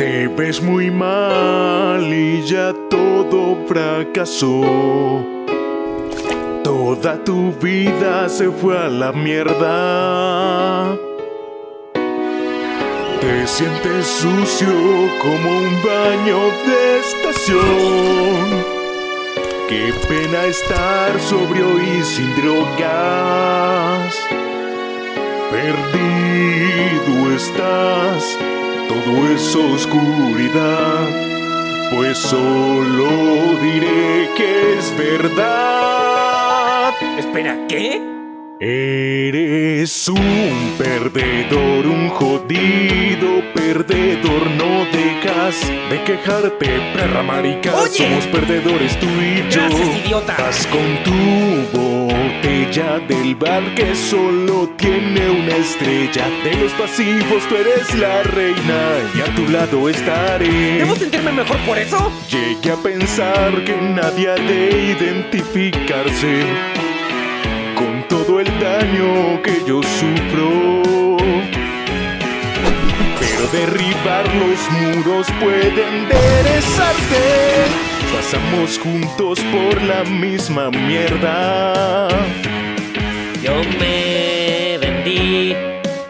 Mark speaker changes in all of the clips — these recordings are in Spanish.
Speaker 1: Te ves muy mal y ya todo fracasó. Toda tu vida se fue a la mierda. Te sientes sucio como un baño de estación. Qué pena estar sobrio y sin drogas. Perdido estás, todo es oscuridad. Pues solo diré que es verdad.
Speaker 2: Espera, ¿qué?
Speaker 1: Eres un perdedor, un jodido perdedor. No dejas de quejarte, perra marica.
Speaker 2: Oye.
Speaker 1: Somos perdedores tú y yo.
Speaker 2: Gracias, idiota.
Speaker 1: Vas con tu botella del bar que solo tiene una estrella. De los pasivos tú eres la reina y a tu lado estaré.
Speaker 2: ¿Debo sentirme mejor por eso?
Speaker 1: Llegué a pensar que nadie ha de identificarse con todo el daño que yo sufro. Derribar los muros puede enderezarte. Pasamos juntos por la misma mierda.
Speaker 2: Yo me vendí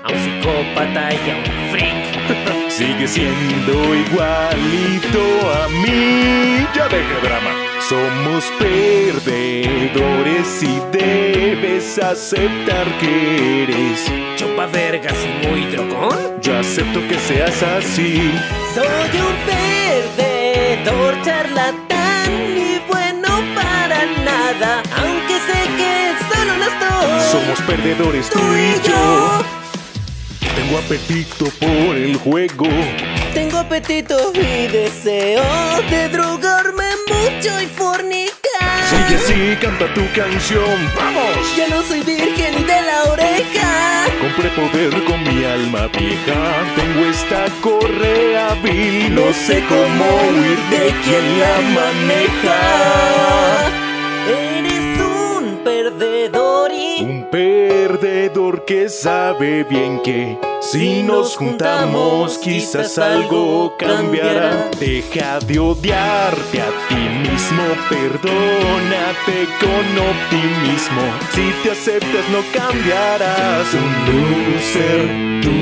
Speaker 2: a un psicópata y a un freak.
Speaker 1: Sigue siendo igualito a mí. Ya deje drama. Somos perdedores y aceptar que eres.
Speaker 2: Chupa vergas y muy drogón.
Speaker 1: Yo acepto que seas así.
Speaker 3: Soy un perdedor, charlatán y bueno para nada. Aunque sé que solo no estoy.
Speaker 1: Somos perdedores tú y yo. Tengo apetito por el juego.
Speaker 3: Tengo apetito y deseo de drogarme.
Speaker 1: Sigue así, canta tu canción. ¡Vamos!
Speaker 3: Ya no soy virgen de la oreja.
Speaker 1: Compré poder con mi alma vieja. Tengo esta correa vil. No sé cómo huir de quien la maneja.
Speaker 3: Eres un perdedor y
Speaker 1: Un perdedor que sabe bien que si nos juntamos quizás algo cambiará. Deja de odiarte a ti mismo, perdónate con optimismo. Si te aceptas no cambiarás. Un loser, tú.